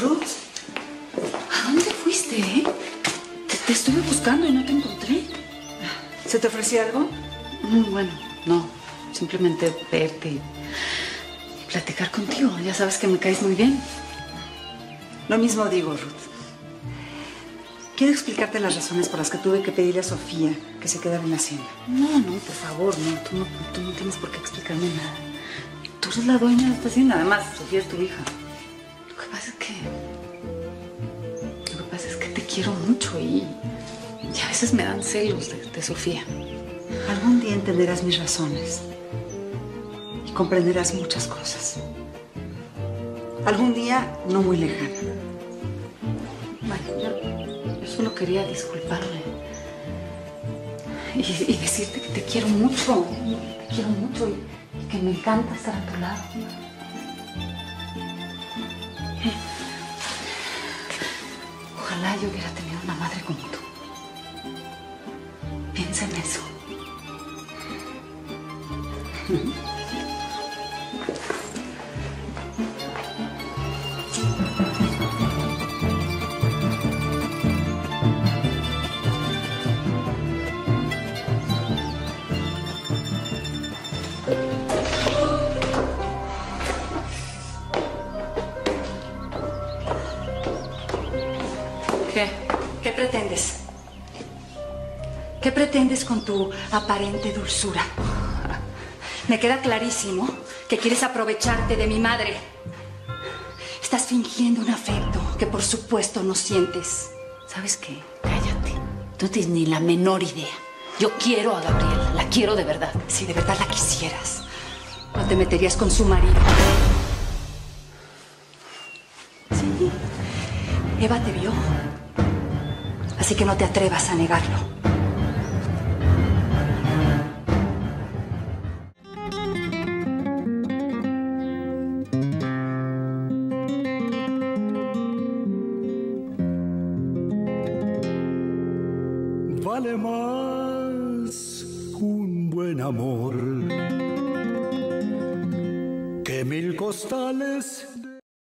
Ruth, ¿a dónde fuiste, eh? Te, estuve buscando y no te encontré. ¿Se te ofrecía algo? Mm, bueno, no. Simplemente verte y platicar contigo. Ya sabes que me caes muy bien. Lo mismo digo, Ruth. Quiero explicarte las razones por las que tuve que pedirle a Sofía que se quedara en la hacienda. No, no, por favor, no. Tú no, tú no tienes por qué explicarme nada. Tú eres la dueña de esta hacienda. Además, Sofía es tu hija. Lo que pasa es que... Lo que pasa es que te quiero mucho y... Y a veces me dan celos de, de Sofía. Algún día entenderás mis razones y comprenderás muchas cosas. Algún día no muy lejano. Solo quería disculparme y, decirte que te quiero mucho, te quiero mucho y que me encanta estar a tu lado. Ojalá yo hubiera tenido una madre como tú. Piensa en eso. ¿Qué? ¿Qué pretendes? ¿Qué pretendes con tu aparente dulzura? Me queda clarísimo que quieres aprovecharte de mi madre. Estás fingiendo un afecto que por supuesto no sientes. ¿Sabes qué? Cállate. Tú no tienes ni la menor idea. Yo quiero a Gabriela, la quiero de verdad. Si de verdad la quisieras, no te meterías con su marido. Sí. Eva te vio. Así que no te atrevas a negarlo. Vale más un buen amor que mil costales